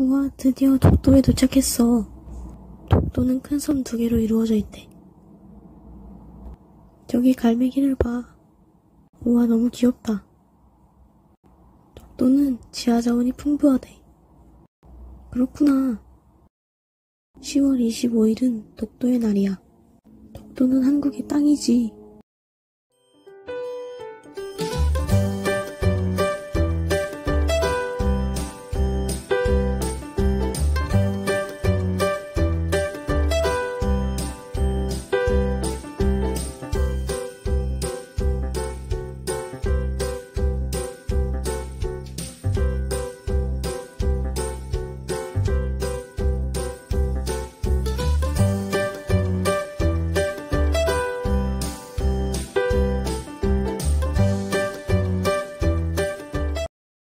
우와, 드디어 독도에 도착했어. 독도는 큰 섬 두 개로 이루어져 있대. 저기 갈매기를 봐. 우와, 너무 귀엽다. 독도는 지하 자원이 풍부하대. 그렇구나. 10월 25일은 독도의 날이야. 독도는 한국의 땅이지.